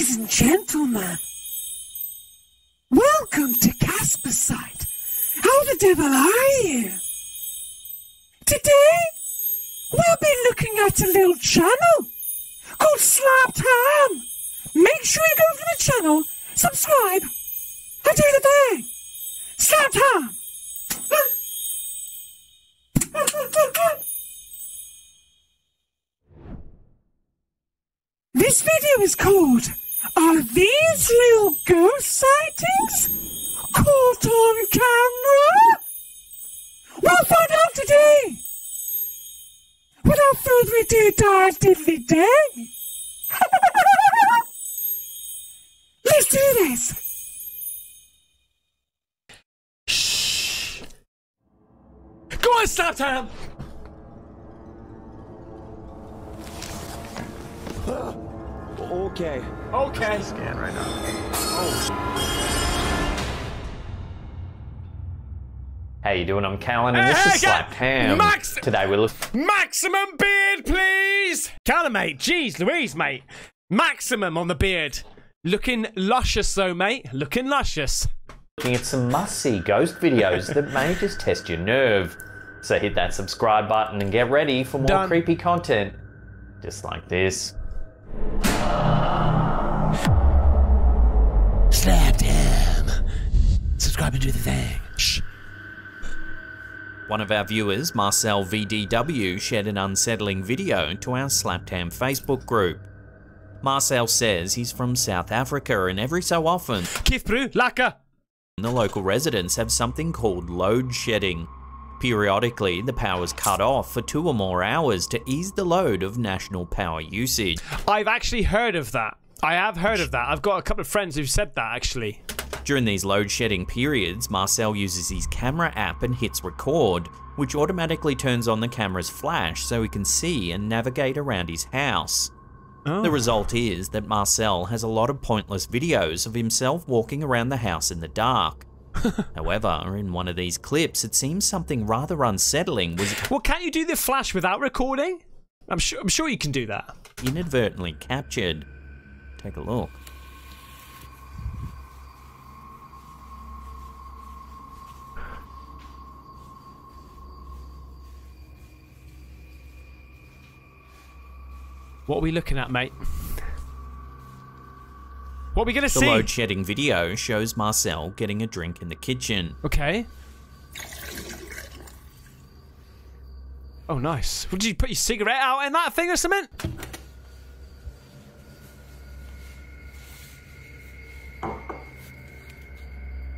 Ladies and gentlemen, welcome to Caspersight. How the devil are you? Today, we'll be looking at a little channel called Slapped Ham. Make sure you go to the channel, subscribe, and do the thing. Slapped Ham. This video is called Are These Little Ghost Sightings Caught on Camera? We'll find out today! Without further ado, dive diddly day! Let's do this! Shh. Go on, Slapped Ham! Okay. Okay. Scan right now. Oh, How you doing? I'm Callan, and Hey, this hey, is Slapped Ham. Max- Today we're look- Maximum beard, please! Callum, mate. Jeez Louise, mate. Maximum on the beard. Looking luscious, though, mate. Looking luscious. looking at some must-see ghost videos that may just test your nerve. So hit that subscribe button and get ready for more Done. creepy content, just like this. Slapped Ham. Subscribe and do the thing. Shh. One of our viewers, Marcel VDW, shared an unsettling video to our Slapped Ham Facebook group. Marcel says he's from South Africa and every so often, Keith Laka. the local residents have something called load shedding. Periodically, the power is cut off for two or more hours to ease the load of national power usage. I've actually heard of that. I have heard of that. I've got a couple of friends who've said that, actually. During these load shedding periods, Marcel uses his camera app and hits record, which automatically turns on the camera's flash so he can see and navigate around his house. Oh. The result is that Marcel has a lot of pointless videos of himself walking around the house in the dark. However, in one of these clips, it seems something rather unsettling was Well, can't you do the flash without recording? I'm sure. I'm sure you can do that. inadvertently captured. Take a look. What are we looking at, mate? What are we gonna The see? load shedding video shows Marcel getting a drink in the kitchen. Okay. Oh, nice. Would you put your cigarette out in that thing or something?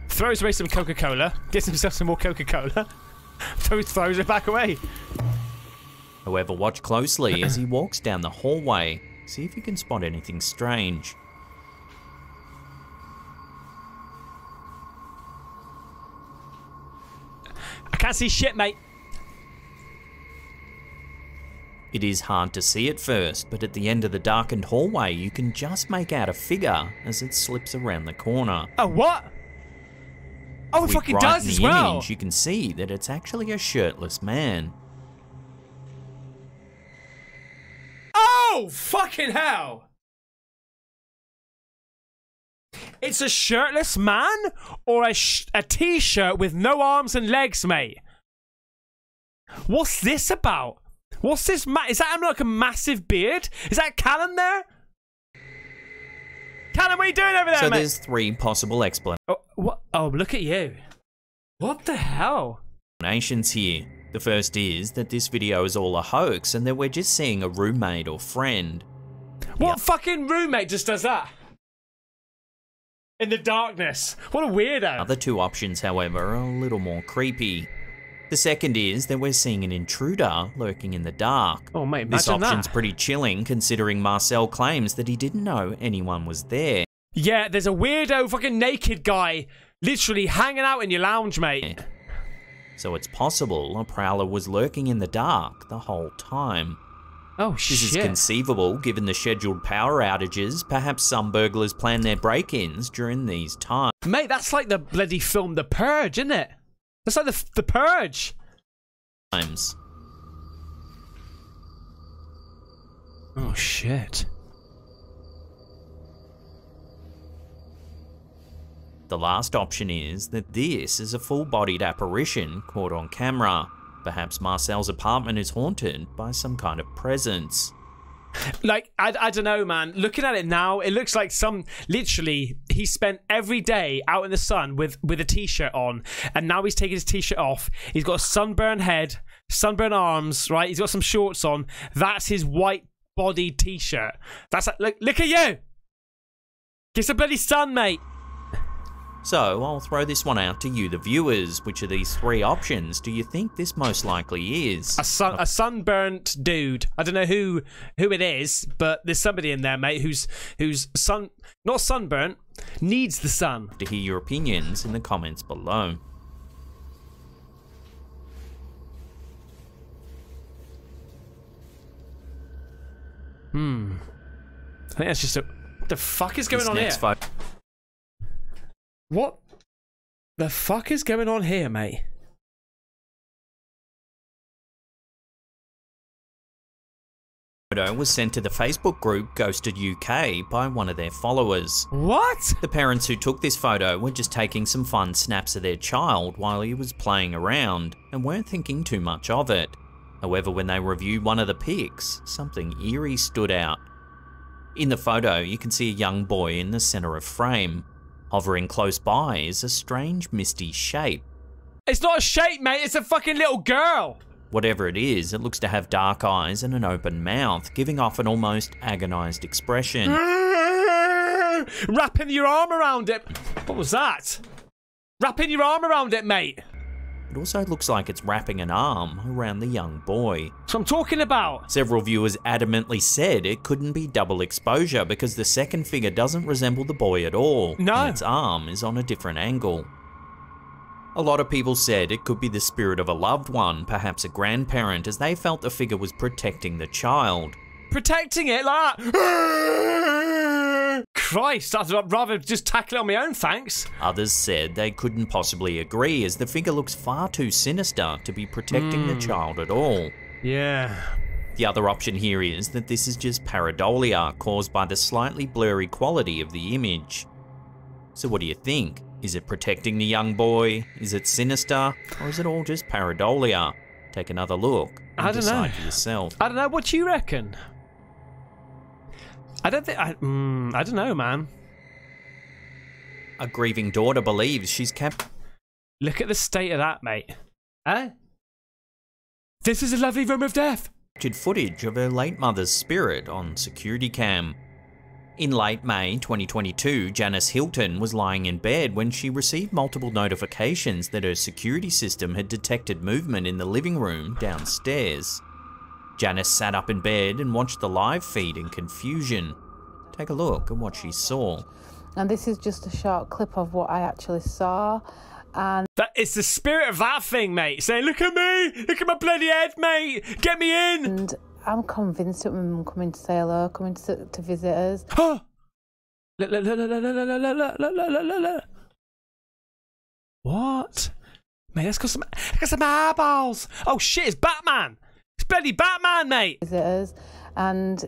Throws away some Coca Cola, gets himself some more Coca Cola, throws, throws it back away. However, watch closely as he walks down the hallway. See if you can spot anything strange. I can't shit, mate. It is hard to see at first, but at the end of the darkened hallway, you can just make out a figure as it slips around the corner. Oh, what? Oh, it We fucking does as well. image, you can see that it's actually a shirtless man. Oh, fucking hell! It's a shirtless man or a, sh- a t shirt with no arms and legs, mate? What's this about? What's this? Ma- is that like a massive beard? Is that Callum there? Callum, what are you doing over there, so mate? there's three possible Oh, what? Oh, look at you. What the hell? explanations here. The first is that this video is all a hoax and that we're just seeing a roommate or friend. What fucking roommate just does that? In the darkness. What a weirdo. Other two options, however, are a little more creepy. The second is that we're seeing an intruder lurking in the dark. Oh, mate, This option's that. pretty chilling considering Marcel claims that he didn't know anyone was there. Yeah, there's a weirdo fucking naked guy literally hanging out in your lounge, mate. So it's possible a prowler was lurking in the dark the whole time. Oh, This is conceivable given the scheduled power outages. Perhaps some burglars plan their break ins during these times. mate, that's like the bloody film The Purge, isn't it? That's like the, the Purge. Times. Oh, shit. The last option is that this is a full bodied apparition caught on camera. Perhaps Marcel's apartment is haunted by some kind of presence. Like I, I don't know, man. Looking at it now, it looks like some literally he spent every day out in the sun with with a t-shirt on, and now he's taking his t-shirt off. He's got a sunburned head, sunburned arms, right? He's got some shorts on. That's his white body t-shirt. That's like, look, look at you. Get some bloody sun, mate. So I'll throw this one out to you, the viewers. Which of these three options do you think this most likely is? A sun, a sunburnt dude. I don't know who who it is, but there's somebody in there, mate, who's who's sun not sunburnt, needs the sun. to hear your opinions in the comments below. Hmm. I think that's just a. The fuck is going This on next here? What the fuck is going on here, mate? Photo was sent to the Facebook group Ghosted UK by one of their followers. What? The parents who took this photo were just taking some fun snaps of their child while he was playing around and weren't thinking too much of it. However, when they reviewed one of the pics, something eerie stood out. In the photo, you can see a young boy in the centre of frame. Hovering close by is a strange misty shape. It's not a shape, mate. It's a fucking little girl. Whatever it is, it looks to have dark eyes and an open mouth, giving off an almost agonised expression. Wrapping your arm around it. What was that? Wrapping your arm around it, mate. It also looks like it's wrapping an arm around the young boy. That's what I'm talking about. Several viewers adamantly said it couldn't be double exposure because the second figure doesn't resemble the boy at all. No. Its arm is on a different angle. A lot of people said it could be the spirit of a loved one, perhaps a grandparent, as they felt the figure was protecting the child. Protecting it like. Christ, I'd rather just tackle it on my own, thanks. Others said they couldn't possibly agree as the figure looks far too sinister to be protecting the hmm. child at all. Yeah. The other option here is that this is just pareidolia caused by the slightly blurry quality of the image. So what do you think? Is it protecting the young boy? Is it sinister? Or is it all just pareidolia? Take another look and I don't know. yourself. I don't know. What do you reckon? I don't think. I, mm, I don't know, man. A grieving daughter believes she's kept Look at the state of that, mate. Huh? This is a lovely room of death. captured footage of her late mother's spirit on security cam. In late May 2022, Janice Hilton was lying in bed when she received multiple notifications that her security system had detected movement in the living room downstairs. Janice sat up in bed and watched the live feed in confusion. Take a look at what she saw. And this is just a short clip of what I actually saw. And that it's the spirit of that thing, mate. Saying, "Look at me, look at my bloody head, mate. Get me in." And I'm convinced that women coming to say hello, coming to, to visit us. what? Mate, that's got some, that's got some eyeballs. Oh shit! It's Batman. It's bloody Batman, mate. Visit us. And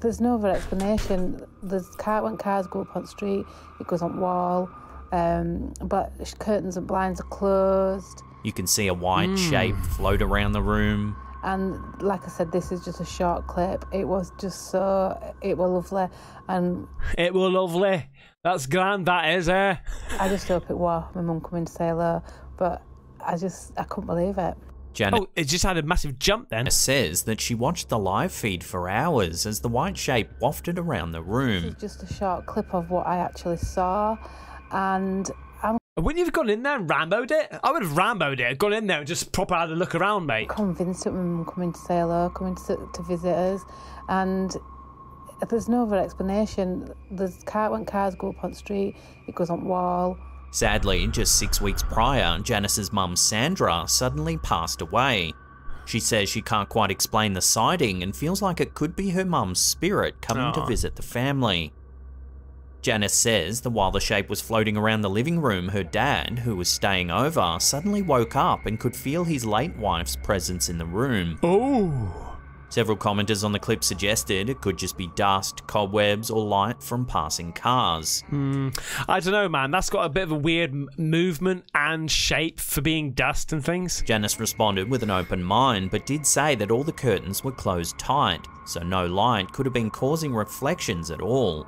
there's no other explanation. There's car when cars go up on the street, it goes on wall. Um, but curtains and blinds are closed. You can see a white shape float around the room. And like I said, this is just a short clip. It was just so, it was lovely. And It was lovely. That's grand, that is, eh? I just hope it was my mum coming to say hello. But I just, I couldn't believe it. Janet Oh, it just had a massive jump then. says that she watched the live feed for hours as the white shape wafted around the room. This is just a short clip of what I actually saw. And I'm Wouldn't you have gone in there and Ramboed it? I would have Ramboed it, gone in there and just proper had a look around, mate. convinced that my mum coming to say hello, coming to, to visit us. And there's no other explanation. There's car when cars go up on street, it goes on wall. Sadly, just six weeks prior, Janice's mum Sandra suddenly passed away. She says she can't quite explain the sighting and feels like it could be her mum's spirit coming to visit the family. Janice says that while the shape was floating around the living room, her dad, who was staying over, suddenly woke up and could feel his late wife's presence in the room. Oh. Several commenters on the clip suggested it could just be dust, cobwebs, or light from passing cars. Hmm. I don't know, man. That's got a bit of a weird movement and shape for being dust and things. Janice responded with an open mind, but did say that all the curtains were closed tight, so no light could have been causing reflections at all.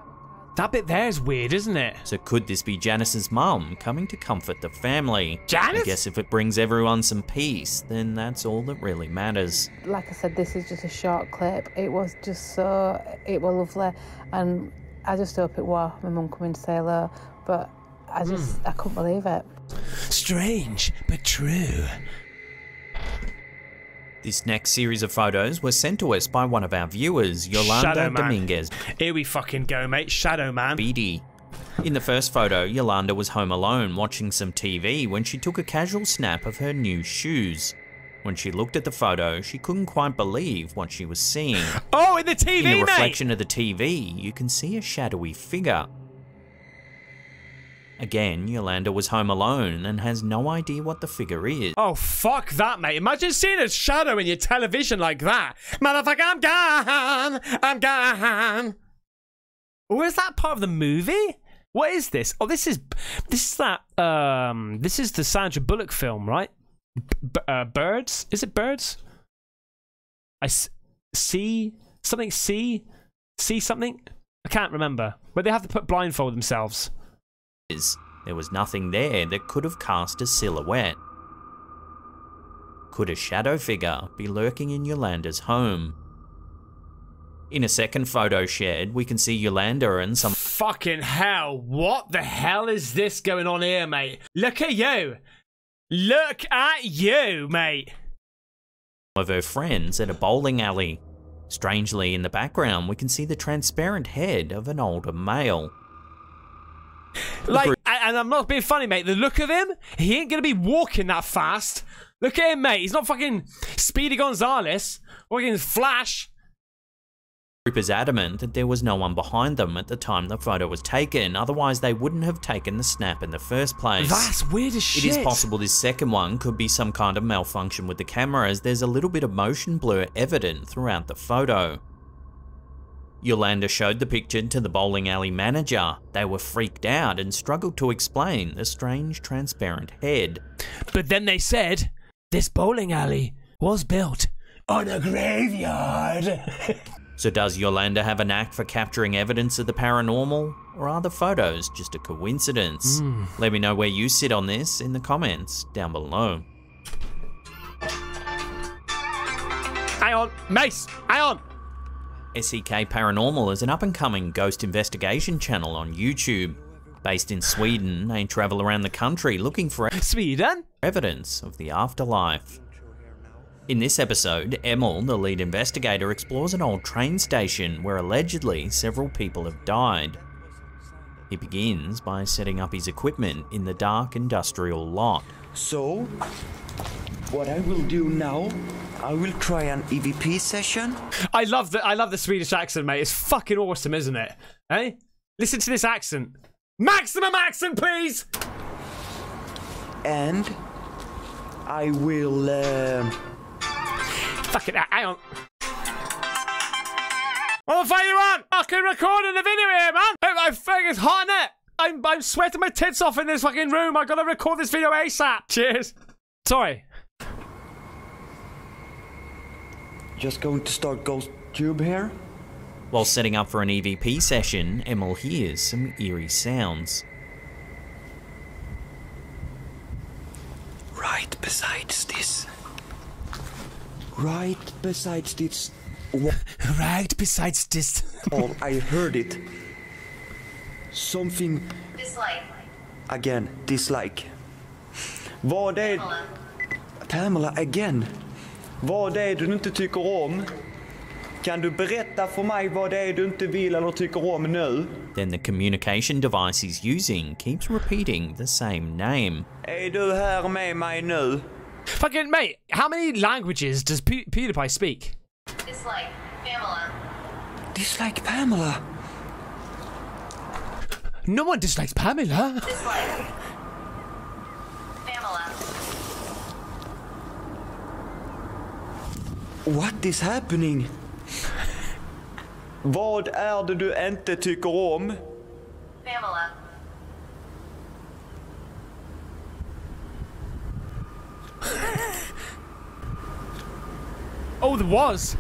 That bit there is weird, isn't it? So could this be Janice's mum coming to comfort the family? Janice? I guess if it brings everyone some peace, then that's all that really matters. Like I said, this is just a short clip. It was just so, it was lovely. And I just hope it was my mum coming to say hello. But I just, hmm. I couldn't believe it. Strange, but true. This next series of photos were sent to us by one of our viewers, Yolanda Dominguez Here we fucking go, mate. Shadow Man. Beatty. In the first photo, Yolanda was home alone watching some TV when she took a casual snap of her new shoes. When she looked at the photo, she couldn't quite believe what she was seeing. Oh, in the TV, In the mate. reflection of the TV, you can see a shadowy figure. Again, Yolanda was home alone and has no idea what the figure is. Oh, fuck that, mate. Imagine seeing a shadow in your television like that. Motherfucker, I'm gone. I'm gone. Is that part of the movie? What is this? Oh, this is this is that um this is the Sandra Bullock film, right? B- uh, birds? Is it birds? I see something see see something? I can't remember. Where they have to put blindfold themselves. There was nothing there that could have cast a silhouette. Could a shadow figure be lurking in Yolanda's home? In a second photo shared, we can see Yolanda and some Fucking hell. What the hell is this going on here, mate? Look at you. Look at you, mate. of her friends at a bowling alley. Strangely, in the background, we can see the transparent head of an older male. Like, and I'm not being funny, mate. The look of him, he ain't gonna be walking that fast. Look at him, mate. He's not fucking Speedy Gonzales or fucking Flash. group is adamant that there was no one behind them at the time the photo was taken, otherwise they wouldn't have taken the snap in the first place. That's weird as shit. is possible this second one could be some kind of malfunction with the camera as there's a little bit of motion blur evident throughout the photo. Yolanda showed the picture to the bowling alley manager. They were freaked out and struggled to explain the strange transparent head. But then they said this bowling alley was built on a graveyard. So does Yolanda have a knack for capturing evidence of the paranormal? Or are the photos just a coincidence? Hmm. Let me know where you sit on this in the comments down below. hang on, Mace. Hang on. SEK Paranormal is an up and coming ghost investigation channel on YouTube. Based in Sweden, they travel around the country looking for Sweden. evidence of the afterlife. In this episode, Emil, the lead investigator, explores an old train station where allegedly several people have died. He begins by setting up his equipment in the dark industrial lot. So, what I will do now, I will try an EVP session. I love the I love the Swedish accent, mate. It's fucking awesome, isn't it? Hey, listen to this accent. Maximum accent, please. And I will. Uh, Fucking hang on. What the fuck you want? Fucking recording the video here, man. I, I think it's hot in it. I'm I'm sweating my tits off in this fucking room. I gotta record this video ASAP. Cheers. Sorry. Just going to start Ghost Tube here. While setting up for an EVP session, Emil hears some eerie sounds. Right besides this. Right besides this Right besides this. Oh, I heard it. Something Dislike. again, dislike. Vad är... Pamela again. Vad är du inte tycker om? Kan du berätta för mig vad det är du inte vill eller tycker om nu? Then the communication device he's using keeps repeating the same name. Är du här med mig nu? Fucking mate, how many languages does Pe- PewDiePie speak? Dislike. Pamela. Dislike Pamela. No one dislikes Pamela. Dislike. What is happening? Vad är det du inte tycker om? Pamela. Oh, there was.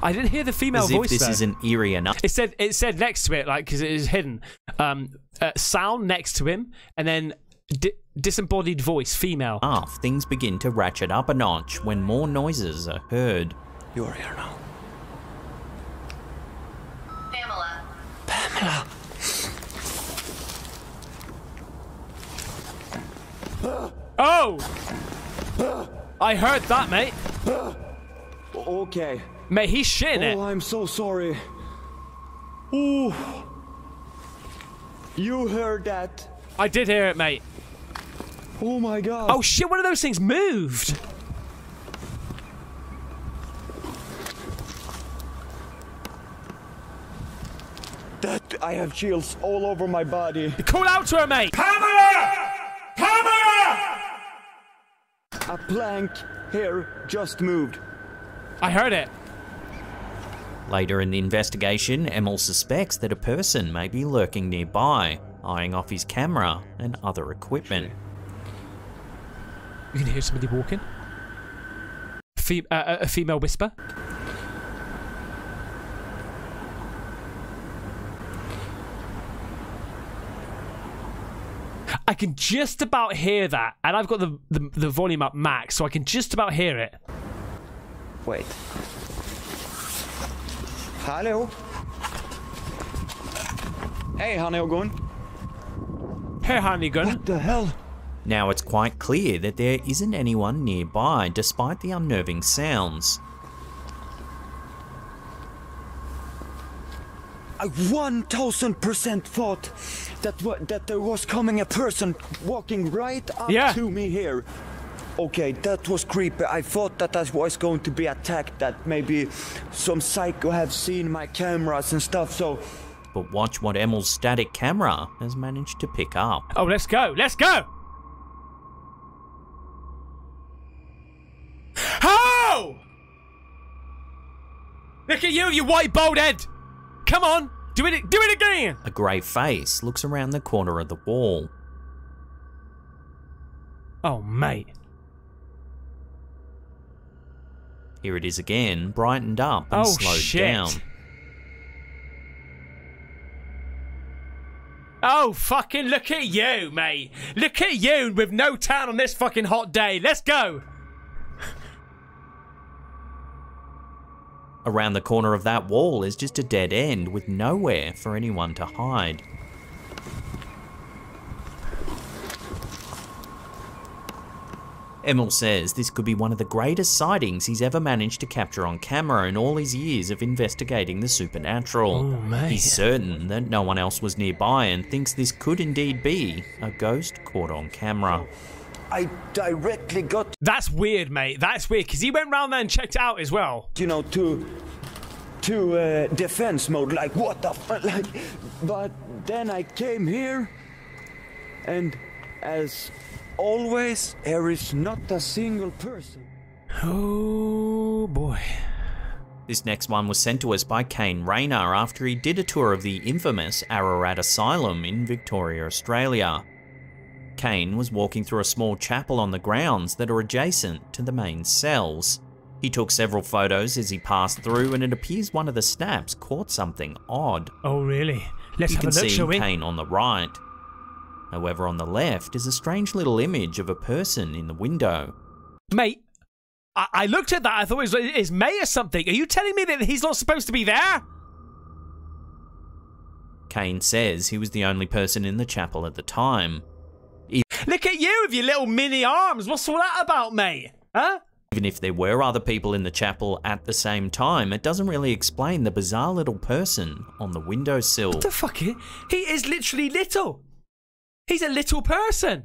I didn't hear the female As if voice. this though. isn't eerie enough. It said it said next to it, like because it is hidden. Um, uh, sound next to him, and then di- disembodied voice, female. Off, things begin to ratchet up a notch when more noises are heard. You're here now. Pamela. Pamela. Oh, I heard that, mate. Okay. Mate, he's shitting it. Oh, I'm so sorry. Ooh. You heard that? I did hear it, mate. Oh my god. Oh shit! One of those things moved. That I have chills all over my body. Call out to her, mate. A plank here just moved. I heard it. Later in the investigation, Emil suspects that a person may be lurking nearby, eyeing off his camera and other equipment. You can hear somebody walking. Fe- uh, a female whisper. I can just about hear that, and I've got the, the the volume up max, so I can just about hear it. Wait. Hello? Hey, how are going? Hey, honey gun. What the hell? Now it's quite clear that there isn't anyone nearby despite the unnerving sounds. I 1000% thought that wa- that there was coming a person walking right up Yeah. to me here. Okay, that was creepy. I thought that I was going to be attacked, that maybe some psycho have seen my cameras and stuff, so But watch what Emil's static camera has managed to pick up. Oh, let's go. Let's go. How? Look at you, you white bald head. Come on, do it. Do it again. A grey face looks around the corner of the wall. Oh, mate. Here it is again, brightened up and Oh, slowed shit. down. Oh, fucking look at you, mate. Look at you with no tan on this fucking hot day. Let's go. Around the corner of that wall is just a dead end with nowhere for anyone to hide. Emil says this could be one of the greatest sightings he's ever managed to capture on camera in all his years of investigating the supernatural. Oh, mate. He's certain that no one else was nearby and thinks this could indeed be a ghost caught on camera. I directly got, That's weird, mate. That's weird because he went round there and checked it out as well. you know, to to uh, defense mode, like what the fuck, like. But then I came here, and as always, there is not a single person. Oh boy. This next one was sent to us by Kane Rayner after he did a tour of the infamous Ararat Asylum in Victoria, Australia. Kane was walking through a small chapel on the grounds that are adjacent to the main cells. He took several photos as he passed through, and it appears one of the snaps caught something odd. Oh really? Let's You have a can look, see shall we? You can see Kane on the right. However, on the left is a strange little image of a person in the window. Mate, I, I looked at that. I thought it was is May or something. Are you telling me that he's not supposed to be there? Kane says he was the only person in the chapel at the time. Look at you with your little mini arms. What's all that about, mate? Huh? Even if there were other people in the chapel at the same time, it doesn't really explain the bizarre little person on the windowsill. What the fuck? He, he is literally little. He's a little person.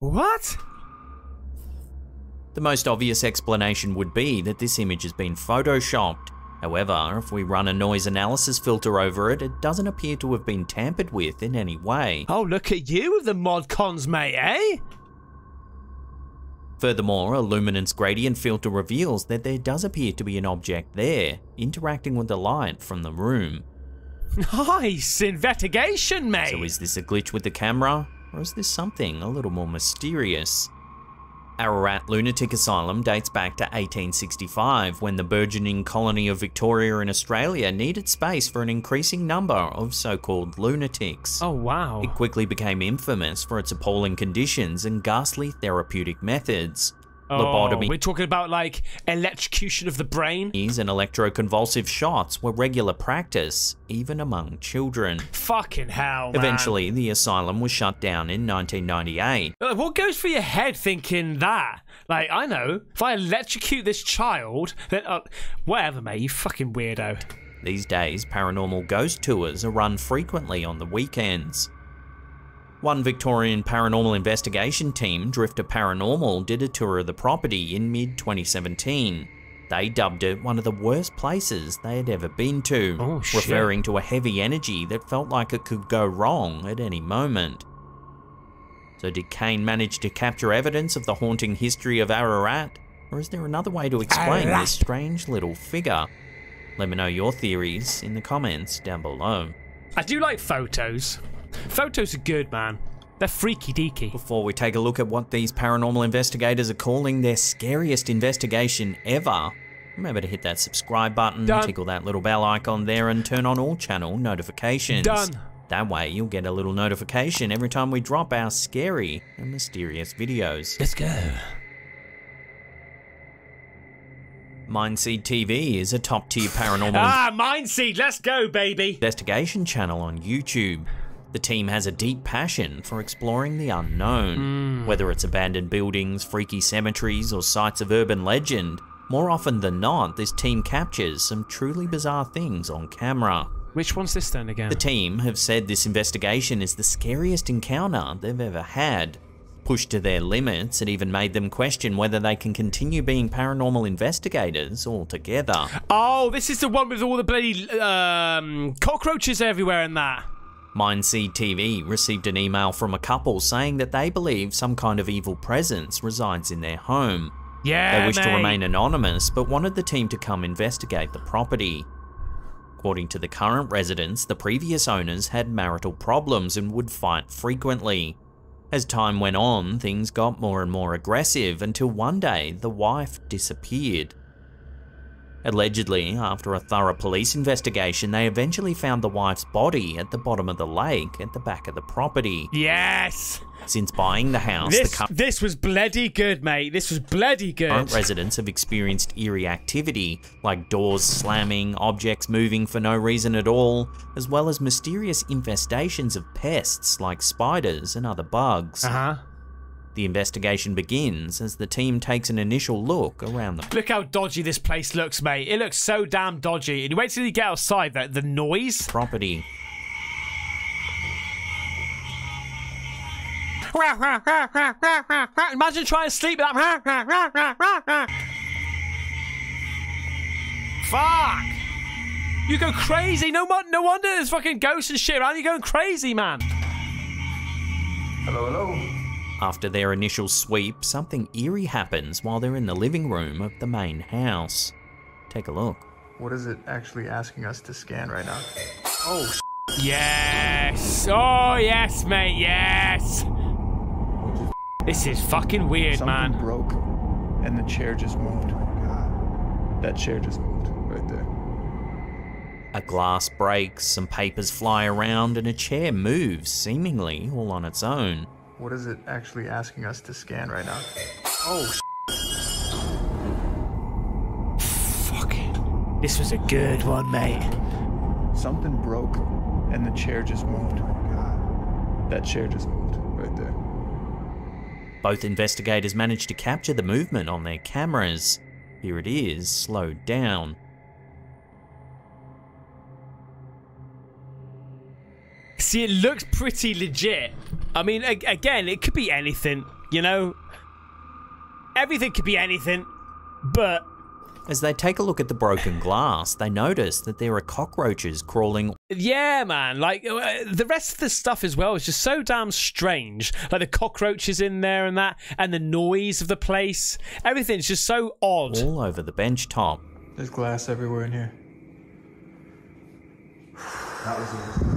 What? The most obvious explanation would be that this image has been photoshopped. However, if we run a noise analysis filter over it, it doesn't appear to have been tampered with in any way. Oh, look at you with the mod cons, mate, eh? Furthermore, a luminance gradient filter reveals that there does appear to be an object there, interacting with the light from the room. Nice investigation, mate. So is this a glitch with the camera, or is this something a little more mysterious? Ararat Lunatic Asylum dates back to 1865 when the burgeoning colony of Victoria in Australia needed space for an increasing number of so called lunatics. oh wow. It quickly became infamous for its appalling conditions and ghastly therapeutic methods. Oh, Lobotomy we're talking about like electrocution of the brain. These and electroconvulsive shots were regular practice, even among children. Fucking hell, man. Eventually, the asylum was shut down in 1998. Like, What goes through your head thinking that? Like, I know, if I electrocute this child, then uh, whatever, mate. You fucking weirdo. These days, paranormal ghost tours are run frequently on the weekends. One Victorian paranormal investigation team, Drifter Paranormal, did a tour of the property in mid 2017. They dubbed it one of the worst places they had ever been to, Oh, referring to a heavy energy that felt like it could go wrong at any moment. So, did Kane manage to capture evidence of the haunting history of Ararat? Or is there another way to explain Ararat. this strange little figure? Let me know your theories in the comments down below. I do like photos. Photos are good, man. They're freaky deaky. Before we take a look at what these paranormal investigators are calling their scariest investigation ever, remember to hit that subscribe button, Done. tickle that little bell icon there, and turn on all channel notifications. Done. That way, you'll get a little notification every time we drop our scary and mysterious videos. Let's go. Mindseed TV is a top tier paranormal Ah, Mindseed, let's go, baby. investigation channel on YouTube. The team has a deep passion for exploring the unknown. Whether it's abandoned buildings, freaky cemeteries, or sites of urban legend, more often than not, this team captures some truly bizarre things on camera. Which one's this then again? The team have said this investigation is the scariest encounter they've ever had. Pushed to their limits, it even made them question whether they can continue being paranormal investigators altogether. oh, this is the one with all the bloody um, cockroaches everywhere and that. Mindseed TV received an email from a couple saying that they believe some kind of evil presence resides in their home. Yeah, They wish to remain anonymous but wanted the team to come investigate the property. According to the current residents, the previous owners had marital problems and would fight frequently. As time went on, things got more and more aggressive until one day the wife disappeared. Allegedly, after a thorough police investigation, they eventually found the wife's body at the bottom of the lake at the back of the property. Yes. Since buying the house, This the couple this was bloody good, mate. This was bloody good. Current residents have experienced eerie activity, like doors slamming, objects moving for no reason at all, as well as mysterious infestations of pests like spiders and other bugs. Uh huh. The investigation begins as the team takes an initial look around the Look how dodgy this place looks, mate. It looks so damn dodgy. And you wait till you get outside. That the noise. property. Imagine trying to sleep with that. Fuck! You go crazy. No, no wonder there's fucking ghosts and shit around. You're going crazy, man. Hello, hello. After their initial sweep, something eerie happens while they're in the living room of the main house. Take a look. What is it actually asking us to scan right now? Oh, Yes. Oh, yes, mate. Yes. This is fucking weird, something man. broke, and the chair just moved. Oh that chair just moved right there. A glass breaks, some papers fly around, and a chair moves, seemingly all on its own. What is it actually asking us to scan right now? Oh, Fucking. This was a good one, mate. something broke, and the chair just moved. Oh, that chair just moved right there. Both investigators managed to capture the movement on their cameras. Here it is, slowed down. See, it looks pretty legit. I mean, a- again, it could be anything, you know? Everything could be anything, but As they take a look at the broken glass, they notice that there are cockroaches crawling Yeah, man. Like uh, the rest of the stuff as well is just so damn strange. Like the cockroaches in there and that, and the noise of the place. Everything's just so odd. all over the bench top. There's glass everywhere in here. Nice.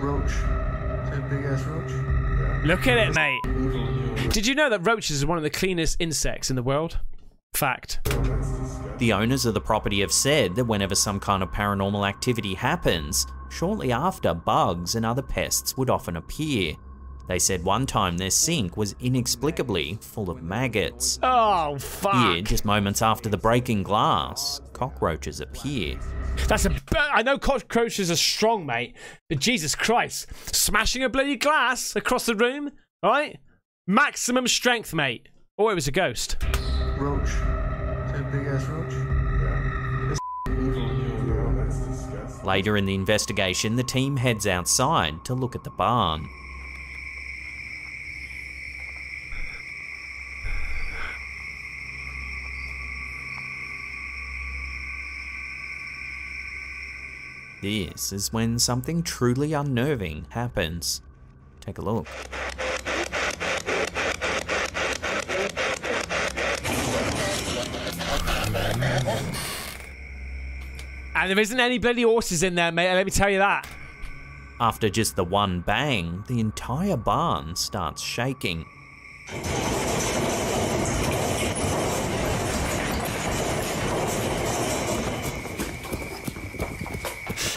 Roach. That big ass roach? Look at it, mate. Did you know that roaches are one of the cleanest insects in the world? Fact. The owners of the property have said that whenever some kind of paranormal activity happens, shortly after, bugs and other pests would often appear. They said one time their sink was inexplicably full of maggots. Oh fuck! Here, just moments after the breaking glass, cockroaches appear. That's a. I know cockroaches are strong, mate, but Jesus Christ, smashing a bloody glass across the room, right? Maximum strength, mate. Or it was a ghost. Roach. Is that a big ass roach? Later in the investigation, the team heads outside to look at the barn. This is when something truly unnerving happens. Take a look. And there isn't any bloody horses in there, mate. Let me tell you that. After just the one bang, the entire barn starts shaking.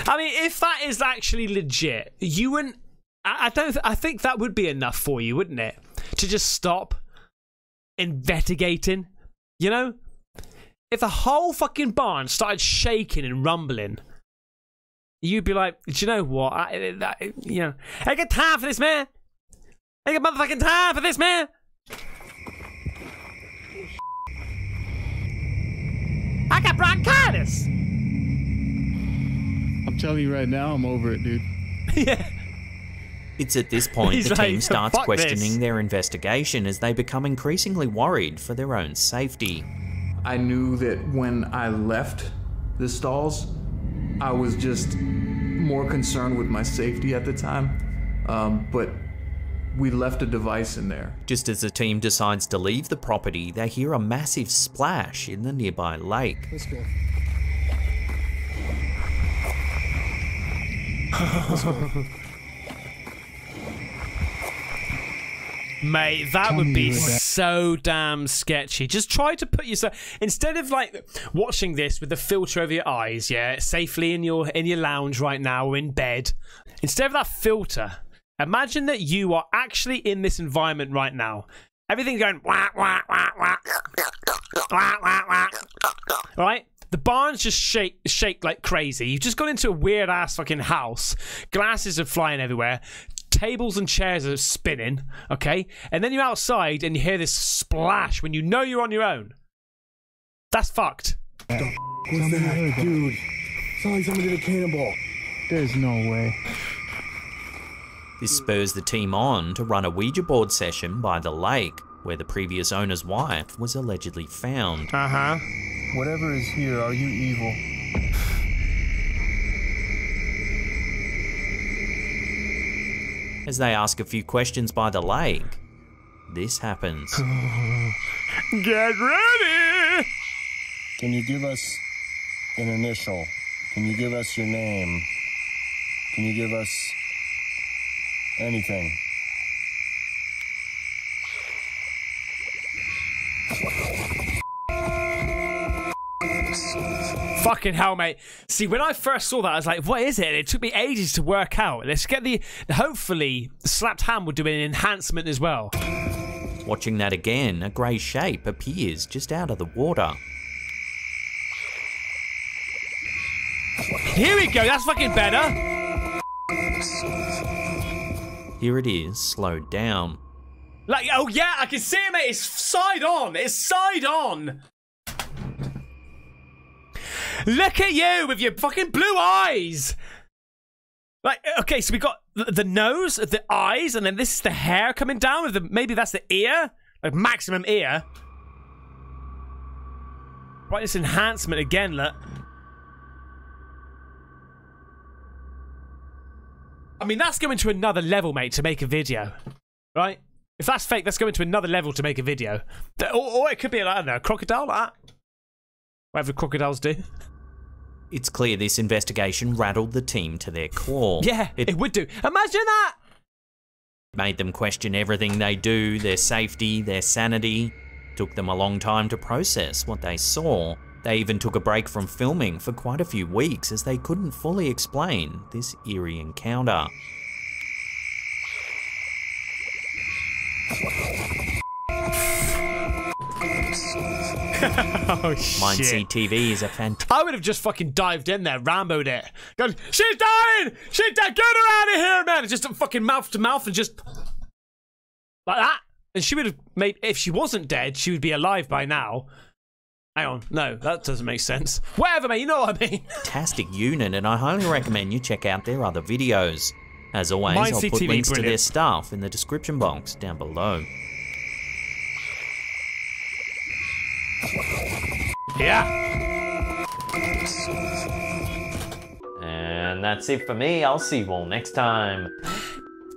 I mean, if that is actually legit, you wouldn't. I, I don't. I think that would be enough for you, wouldn't it? To just stop investigating. You know, if the whole fucking barn started shaking and rumbling, you'd be like, "Do you know what? I, that, you know, I got time for this, man. I got motherfucking time for this, man." I got bronchitis. I'm telling you right now, I'm over it, dude. yeah. It's at this point He's the team starts "Fuck this." questioning their investigation as they become increasingly worried for their own safety. I knew that when I left the stalls, I was just more concerned with my safety at the time. Um, but we left a device in there. Just as the team decides to leave the property, they hear a massive splash in the nearby lake. Let's go. Mate, that Tell would be you were there. so damn sketchy. Just try to put yourself instead of like watching this with the filter over your eyes, yeah, safely in your in your lounge right now or in bed. Instead of that filter, imagine that you are actually in this environment right now. Everything's going wah wah wah wah wah wah wah. Right? The barns just shake shake like crazy. You've just gone into a weird ass fucking house. Glasses are flying everywhere. Tables and chairs are spinning, okay? And then you're outside and you hear this splash when you know you're on your own. That's fucked. Dude, sound like somebody did a cannonball. There's no way. This spurs the team on to run a Ouija board session by the lake, where the previous owner's wife was allegedly found. Uh huh. Whatever is here, are you evil? As they ask a few questions by the lake, this happens. Get ready! Can you give us an initial? Can you give us your name? Can you give us anything? Fucking hell, mate. See, when I first saw that, I was like, what is it? And it took me ages to work out. Let's get the. Hopefully, Slapped Ham will do an enhancement as well. Watching that again, a grey shape appears just out of the water. Here we go, that's fucking better. Here it is, slowed down. Like, oh yeah, I can see it, mate. It's side on. It's side on. Look at you with your fucking blue eyes. Like, okay, so we got the, nose, the eyes, and then this is the hair coming down. With the maybe that's the ear, like maximum ear. Brightness enhancement again. Look. I mean, that's going to another level, mate, to make a video, right? If that's fake, that's going to another level to make a video. Or, or it could be, like, I don't know, a crocodile, like that. Whatever crocodiles do. It's clear this investigation rattled the team to their core. Yeah, It it would do. Imagine that! made them question everything they do, their safety, their sanity. Took them a long time to process what they saw. They even took a break from filming for quite a few weeks as they couldn't fully explain this eerie encounter. Oh, shit. CTV is a fantastic. I would have just fucking dived in there, Ramboed it. Gone, she's dying! She's dying! Get her out of here, man! Just a fucking mouth to mouth and just. Like that. And she would have made. If she wasn't dead, she would be alive by now. Hang on. No, that doesn't make sense. Whatever, mate. You know what I mean. fantastic unit, and I highly recommend you check out their other videos. As always, I'll put CTV, links to their brilliant. stuff in the description box down below. Yeah. And that's it for me. I'll see you all next time.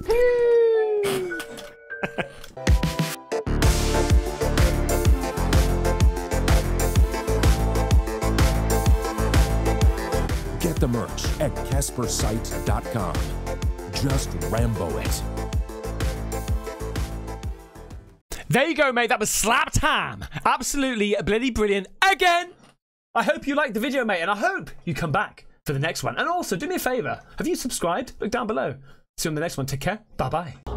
Get the merch at Caspersight.com. Just Rambo it. There you go, mate. That was Slapped Ham. Absolutely bloody brilliant again. I hope you liked the video, mate, and I hope you come back for the next one. And also, do me a favor. Have you subscribed? Look down below. See you on the next one. Take care. Bye bye.